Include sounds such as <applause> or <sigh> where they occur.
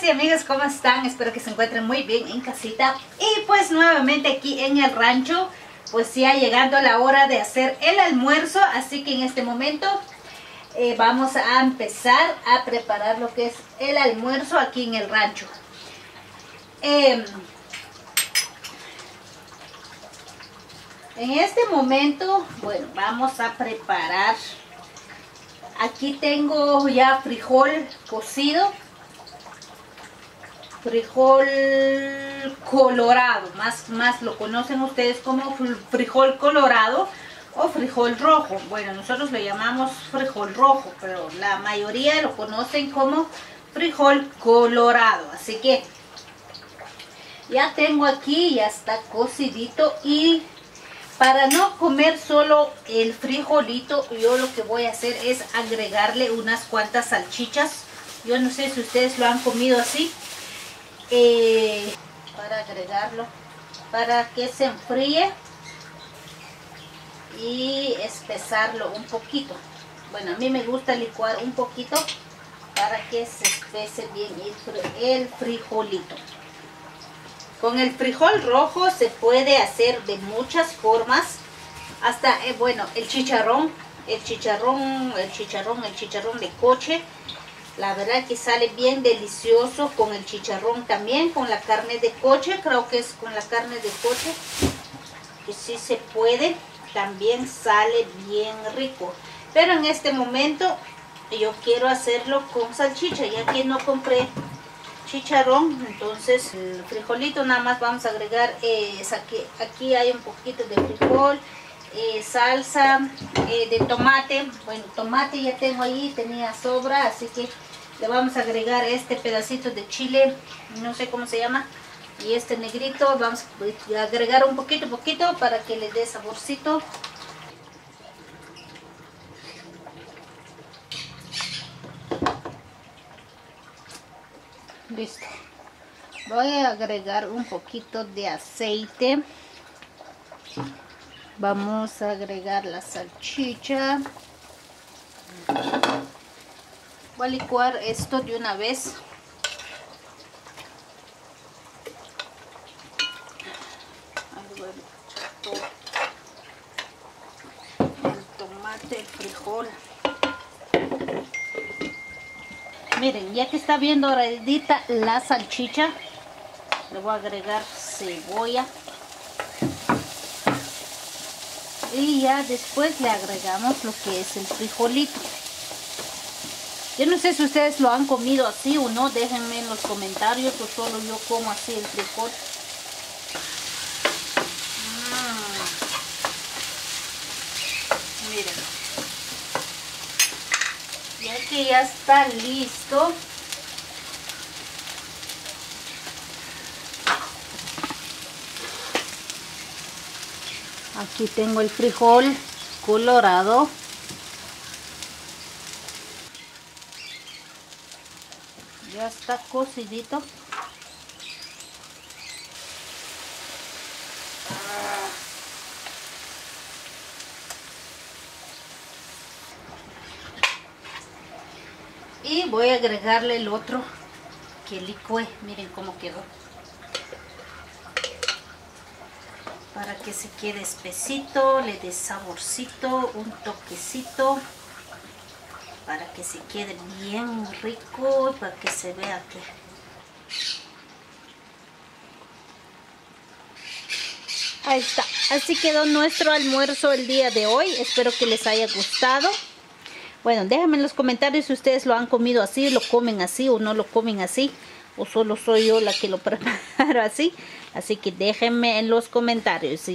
Amigas y amigos, ¿cómo están? Espero que se encuentren muy bien en casita. Y pues nuevamente aquí en el rancho, pues ya llegando la hora de hacer el almuerzo. Así que en este momento eh, vamos a empezar a preparar lo que es el almuerzo aquí en el rancho. Em, en este momento, bueno, vamos a preparar. Aquí tengo ya frijol cocido frijol colorado, más, más lo conocen ustedes como frijol colorado o frijol rojo. Bueno, nosotros lo llamamos frijol rojo, pero la mayoría lo conocen como frijol colorado. Así que ya tengo aquí, ya está cocidito y para no comer solo el frijolito, yo lo que voy a hacer es agregarle unas cuantas salchichas. Yo no sé si ustedes lo han comido así, eh, para agregarlo para que se enfríe y espesarlo un poquito. Bueno a mí me gusta licuar un poquito para que se espese bien el frijolito. Con el frijol rojo se puede hacer de muchas formas. Hasta eh, bueno el chicharrón el chicharrón el chicharrón el chicharrón de coche la verdad que sale bien delicioso con el chicharrón también, con la carne de coche, creo que es con la carne de coche, que sí se puede, también sale bien rico. Pero en este momento yo quiero hacerlo con salchicha, ya que no compré chicharrón, entonces el frijolito nada más vamos a agregar, eh, aquí, aquí hay un poquito de frijol, eh, salsa eh, de tomate, bueno tomate ya tengo ahí, tenía sobra, así que le vamos a agregar este pedacito de chile, no sé cómo se llama, y este negrito, vamos a agregar un poquito, poquito para que le dé saborcito. Listo. Voy a agregar un poquito de aceite. Vamos a agregar la salchicha. Voy a licuar esto de una vez. El tomate, el frijol. Miren, ya que está bien doradita la salchicha, le voy a agregar cebolla. Y ya después le agregamos lo que es el frijolito. Yo no sé si ustedes lo han comido así o no, déjenme en los comentarios o solo yo como así el frijol. Mm. Miren. Ya que ya está listo. Aquí tengo el frijol colorado. ya está cocidito. Y voy a agregarle el otro que licué. Miren cómo quedó para que se quede espesito le dé saborcito un toquecito para que se quede bien rico para que se vea que ahí está. Así quedó nuestro almuerzo el día de hoy. Espero que les haya gustado. Bueno déjenme en los comentarios si ustedes lo han comido así lo comen así o no lo comen así o solo soy yo la que lo <laughs> preparo así así que déjenme en los comentarios